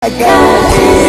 I got it.